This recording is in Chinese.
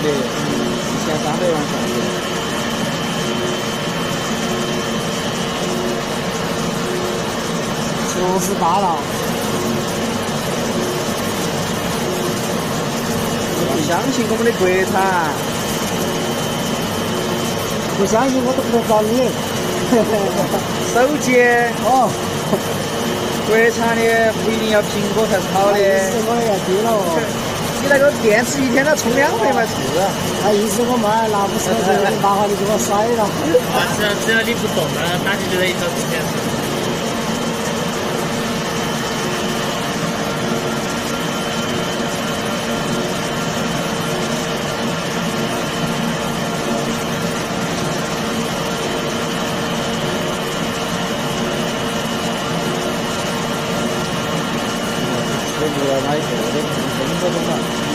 对，一千三百万左右。确实大了。相信我们的国产。不相信我都不能找你。手机哦，国产的不一定要苹果才是好的。你那个电池一天都要充两百嘛？是。他意思我卖拿不出来，麻烦你给我甩了。啊，只要只要你不动那，打起就在一条直线。这个那一个的，真的真的。